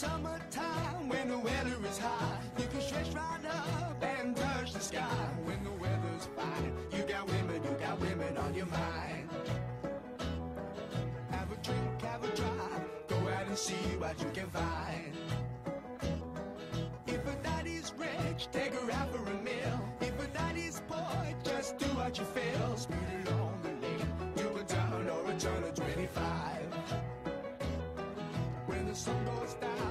summertime when the weather is hot. You can stretch right up and touch the sky when the weather's fine. You got women, you got women on your mind. Have a drink, have a drive, go out and see what you can find. If a daddy's rich, take her out for a meal. If a daddy's poor, just do what you feel. Speed along the lane, do a turn or a turn of 25. When the sun goes down.